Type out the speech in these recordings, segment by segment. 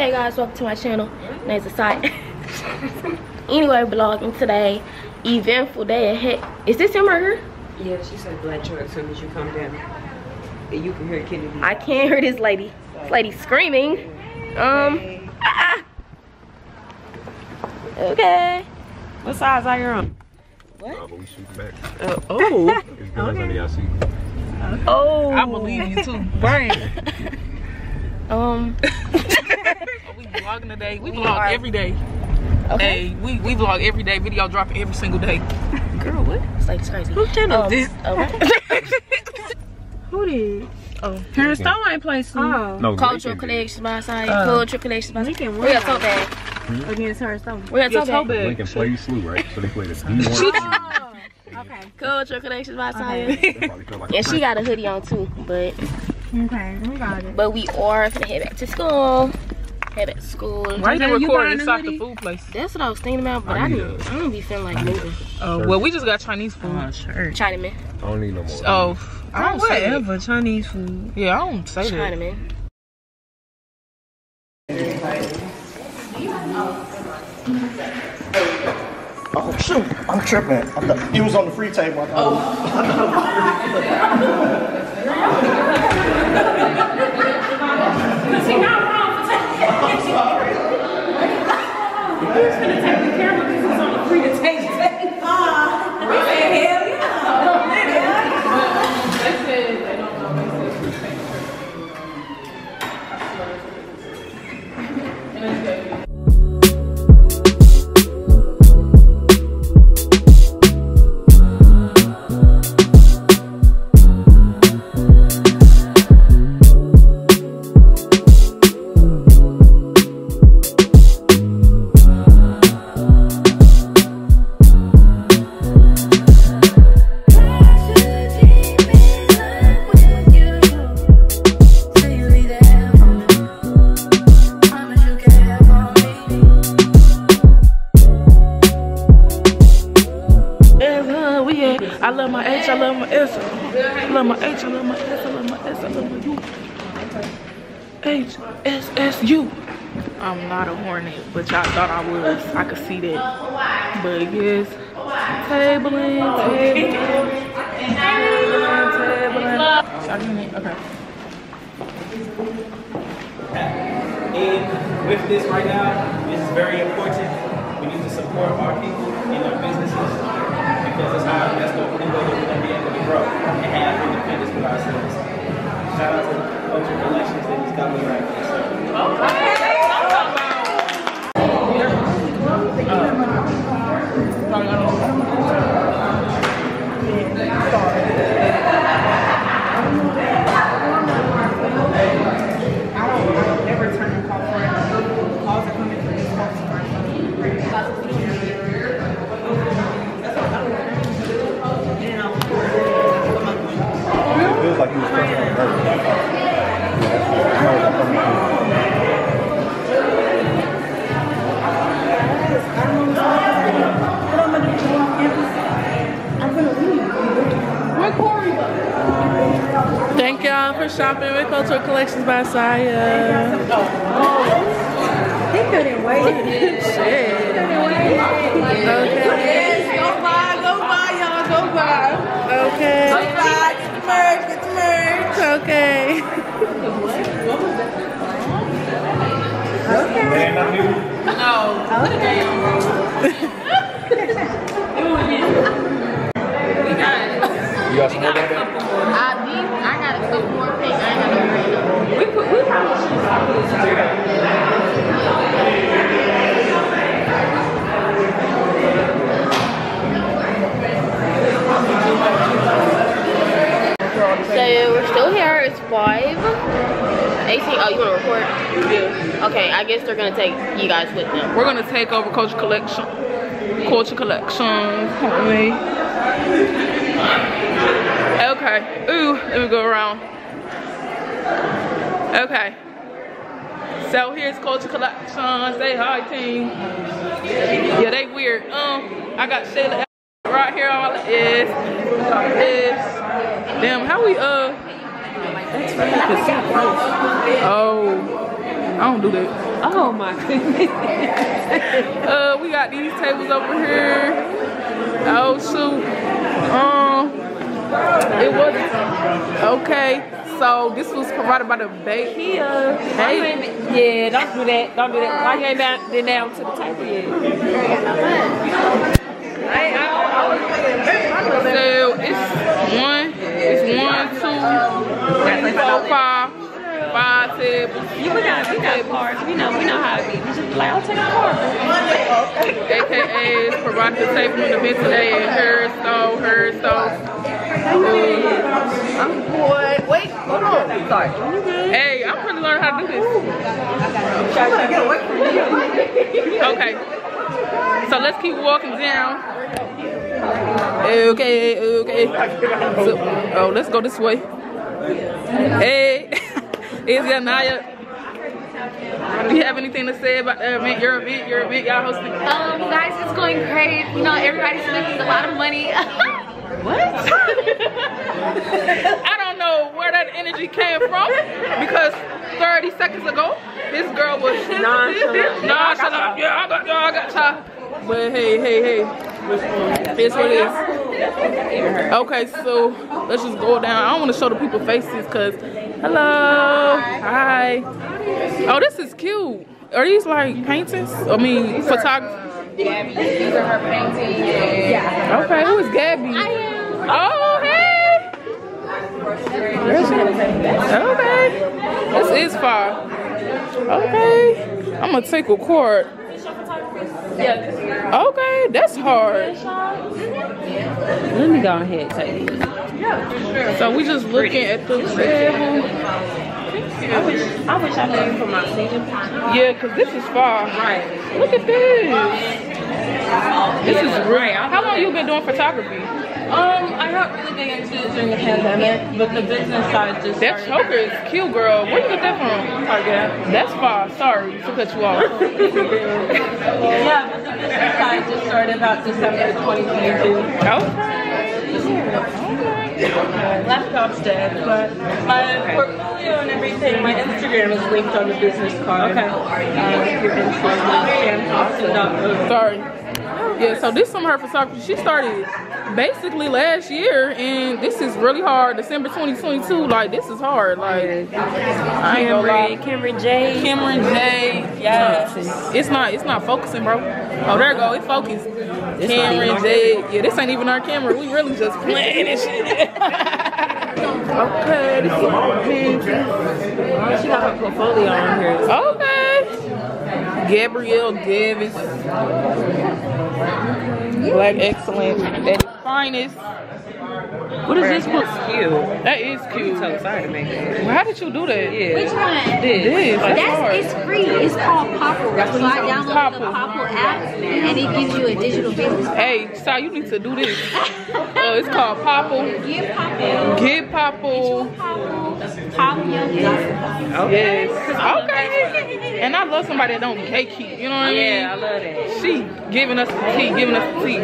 Hey guys, welcome to my channel. Name's Asiyah. anyway, vlogging today. Eventful day ahead. Is this him right here? Yeah, she said black truck as soon as you come down. And you can hear Kennedy. I can't hear this lady. This lady screaming. Um. ah, ah. Okay. What size are you on? Uh, but we shoot back. Uh, oh. It's guns under y'all seat. Oh. I believe you too. Right. Um. we vlogging today. We, We vlog are- every day. Okay. Hey, we, we vlog every day. Video dropping every single day. Girl, what? This lady's crazy. Who channel Um, this? Okay. Who did? Oh, Harris-Stowe ain't playing soon. Oh, No, Cultural Lincoln collections by side. Uh, Cultural collections by side. Lincoln We got won. tote bag. against her stomach. We got Your tote bag. bag. Lincoln played slew, right? So they played a D1. Oh, okay. Cultural collections by side. They probably felt like a And she got a hoodie on too, but Okay, we got it. but we are gonna head back to school. Head back to school. Why you Jay, you recording buying the inside the food place? That's what I was thinking about, but I I, need didn't. a- I don't be feeling like moving. Oh, well, we just got Chinese food. Oh, sure. Chinaman. I don't need no more. Oh, I don't say that. whatever. Chinese food. Yeah, I don't say that. Chinaman. Oh shoot, I'm tripping. I thought- It was on the free table. I thought- Uh, I'm not a hornet, but y'all thought I was. I could see that. But yes, tabling, tabling, tabling, tabling. Y'all getting it? Okay. And with this right now, this is very important. We need to support our people and our businesses because that's how that's the only way that we're gonna be able to grow and have independence with ourselves. Shout out to Culture Collections that just got me right there. So. Never for shopping with Cultural Collections by Saya. He couldn't wait. Shit. Okay. Go buy, go buy, y'all, go buy. Okay. Go Buy, get the merch, get the merch. Okay. Man, I knew. You got some more down there? I did. I got a couple more pink. I ain't got no green. We put. We probably So we're still here. It's five. 18. Oh, you want to record? Yeah. Okay, I guess they're gonna take you guys with them. We're gonna take over Culture Collection. Culture Collection. Okay. Ooh, let me go around. Okay. So here's Culture Collection. Say hi, team. Yeah, they weird. Um, I got Shayla right here All is. Is. Damn, how we uh? Oh, I don't do that. Oh my goodness. Uh, we got these tables over here. Oh shoot. Um, it was okay. So this was provided by the bake. Kia. Hey. Yeah, don't do that. Don't do that. Why you ain't down, been down to the table yet? So it's one, it's one, two, three, four, five, five tables. Yeah, we got we got cards. We know we know how it be. We just be like, I'll take a card. AKA is provided the table in the event today and her stove, her stove. Boy, wait, hold on. Sorry. Hey, I'm trying to learn how to do this. Okay. So let's keep walking down. Okay, okay. So, oh, let's go this way. Hey, is Yanaya? Do you have anything to say about the event, your event, your event y'all hosting? Um, guys, it's going great. You know, everybody's making a lot of money. What? I don't know where that energy came from because 30 seconds ago, this girl was Nonchalant. nonchalant. Yeah, I got y'all, I got y'all. But hey, hey, hey. It's what it is. Okay, so let's just go down. I don't want to show the people faces because, hello, hi. Oh, this is cute. Are these like paintings? I mean, photography. Gabby, these are her paintings. Yeah. Okay, who is Gabby? I am. Oh, hey. Okay. This is far. Okay. I'm gonna take a chord. Okay, that's hard. Let me go ahead and take it. So we just looking at the table. I wish I wish I made for my senior picture. Yeah, cause this is far. Right. Look at this. This is great. How long you been doing photography? Um, I got really big into it during the pandemic, but the business side just That choker is cute, girl. Where you get that from? Target. That's far. Sorry to cut you off. Yeah, but the business side just started about December 2022. Laptop's dead, but my portfolio and everything, my Instagram is linked on the business card. Okay. Um, Sorry. Yeah, so this summer her photography, she started basically last year, and this is really hard. December 2022, like this is hard. Like I ain't gonna lie. Cameron J. Cameron J. Yes. It's not. It's not focusing, bro. Oh, there go. It focused. Cameron J. Yeah, this ain't even our camera. We really just playing and shit. okay. This is my page. She got her portfolio on here. Okay. Gabrielle Davis. Black excellence at its finest. What is this book? Cute. That is cute. So to make it. How did you do that? Yeah. Which one? This. That's That's hard. it's free. It's called Popl. So I downloaded the Popl. App, and it gives you a digital business. card. Hey, Si, you need to do this. Oh, it's called Popl. Give Popl. Get Popl. Popl. Popl your. Yes. Okay. And I love somebody that don't gatekeep. You know what I mean? Yeah, I love that. She giving us the tea, giving us the tea.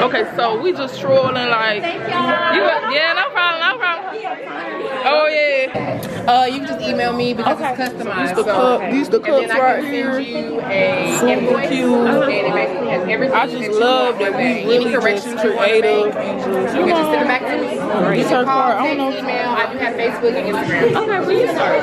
Okay, so we just strolling like. Thank y'all. Yeah, no problem, no problem. Oh yeah. Uh, you can just email me because it's customized. These the so- cup, these the And cups then I right can here. send you a Super invoice, cute. and it basically has everything. I just you love that we it. Any really just corrections you want to creative make, and just You can just send it back to me. This You her can call, card. I don't know. email. I do have Facebook and Instagram. Okay, when you start?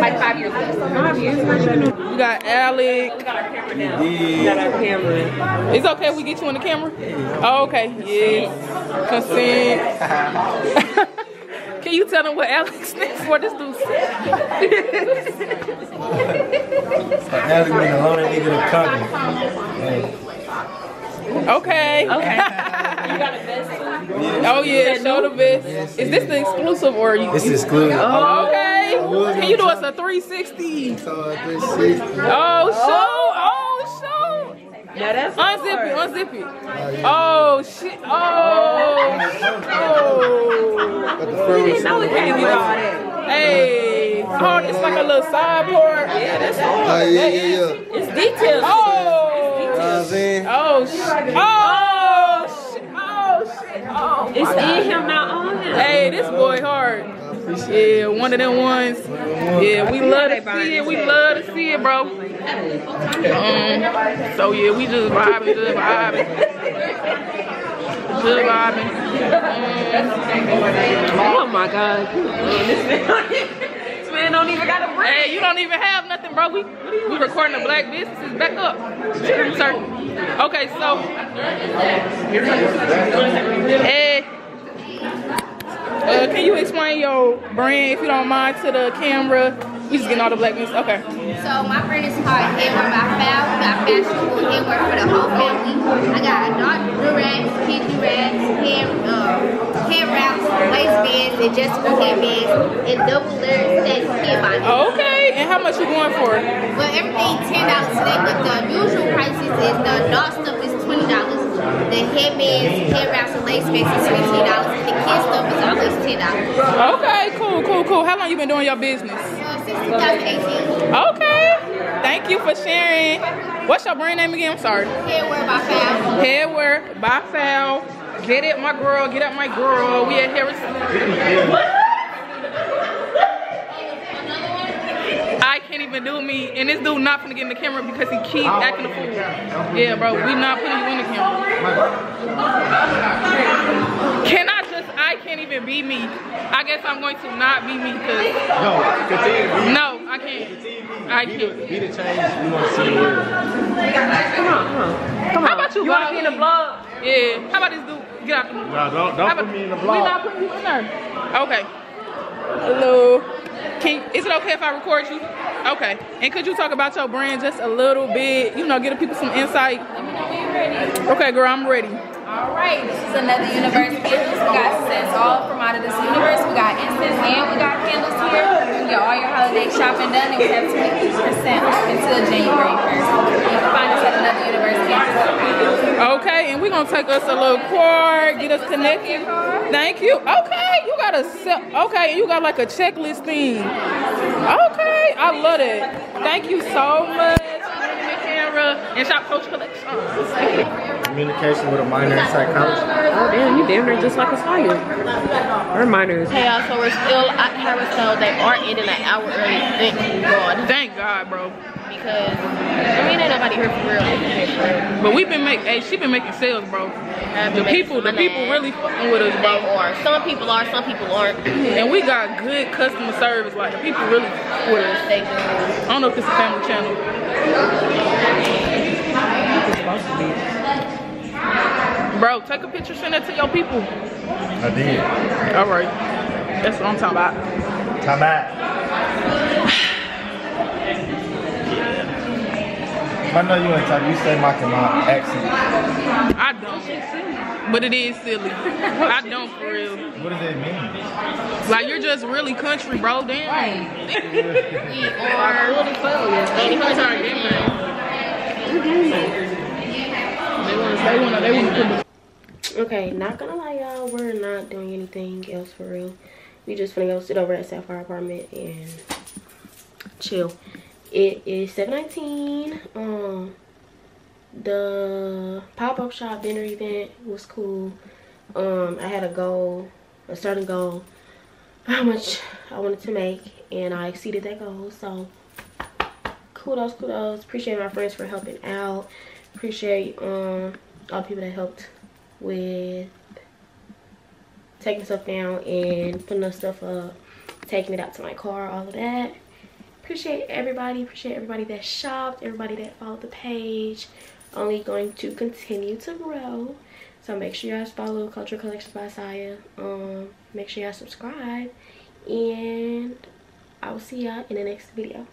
Like five years ago. Five years. Where'd you know? We got Alec. We got our camera now. We got our camera. It's okay if we get you on the camera? Oh, okay. Yes. Consent. Can you tell them what Alex stands for? This dude. Alex been a loner nigga to cover. Okay. Okay. you got a vest too? Oh yeah, show the vest. Is this the exclusive or you? This is exclusive. Oh, okay. Can you do us a 360? So this Oh show! Oh show! Yeah, that's Unzip oh, oh. it, unzip it. Oh shit! Oh! Oh! But the first No, we can't do all that. Hey! Oh, it's like a little side port. Yeah, that's Oh yeah, yeah, yeah. It's details. Oh! You know what I'm? Oh shit! Oh shit! Oh shit! Oh, oh! It's in him, not on him. Hey, this boy hard. Yeah, one of them ones. Yeah, we love to see it. We love to see it, bro. Um, so yeah, we just vibing, just vibing. Just vibing. Oh my god. this man don't even got a break. Hey, you don't even have nothing, bro. We we recording the black businesses. Back up, sir. Okay, so hey, uh, can you explain your brand if you don't mind to the camera? We just getting all the black business. Okay. So my brand is called Headwear by Fab. We got fashionable headwear for the whole family. I got adult durags, kid durags, hair, uh, hair wraps, waistbands, adjustable headbands, and double layered set binding. Okay, and how much you going for? Well, everything ten dollars today, but the usual prices is the adult stuff is twenty dollars. The headbands, hair wraps, and lace bands is fifteen dollars, and the kid stuff is always ten dollars. Okay, cool, cool, cool. How long you been doing your business? Uh, since 2018, Okay. Thank you for sharing. What's your brand name again? I'm sorry. Headwear by Fab. Headwear by Foul. Get it, my girl. Get up, my girl. We at Harris. I can't even do me, and this dude not finna get in the camera because he keep acting a fool. Yeah, bro, we not putting you in the camera. Can I just? I can't even be me. I guess I'm going to not be me because No, continue no, I can't. I can't. be the change we want to see in the world. How about you? You wanna be in the vlog? Yeah. How about this dude? Get out the No, don't, don't about- put me in the vlog. We not putting you in there. Okay. Hello. Can is it okay if I record you? Okay. And could you talk about your brand just a little bit? You know, give the people some insight. Let me know when you're ready. Okay, girl, I'm ready. All right, this is another universe candles. We got scents all from out of this universe. We got incense and we got candles here. You can get all your holiday shopping done, and we have 20% off until January 1st. You can find us at another universe candles. Okay, and we're gonna take us a little card, get us connected. Thank you. Okay, you got a okay, you got like a checklist thing. Okay, I love it. Thank you so much. Camera and shop Coach Collection. Communication with a minor in psychology. Oh damn, you damn near just like a fire. Her minor is Hey y'all, so we're still at Harris so they are ending an hour early. Thank God. Thank God, bro. Because I mean ain't nobody here for real. But we've been making, hey, she been making sales, bro. The people, some the money. people really fucking with us, They bro. are. Some people are, some people aren't. And we got good customer service. Like the people really with us. They do. I don't know if it's a family channel. Bro, take a picture, send it to your people. I did. All right. That's what I'm talking about. Time out. I know you ain't talking. You say my my accent. I don't. But it is silly. I don't for real. What does that mean? Like you're just really country, bro. Damn. We are. They wanna, they wanna, they wanna put the Okay, not gonna lie y'all, we're not doing anything else for real. We just finna go sit over at Sapphire apartment and chill. It is 719. Um the pop-up shop dinner event was cool. Um I had a goal, a certain goal how much I wanted to make and I exceeded that goal. So kudos, kudos. Appreciate my friends for helping out. Appreciate um all people that helped with taking stuff down and putting stuff up, taking it out to my car, all of that. Appreciate everybody, appreciate everybody that shopped, everybody that followed the page. Only going to continue to grow. So make sure you guys follow Cultural Collections by Saya. Um, make sure y'all subscribe. And I will see y'all in the next video.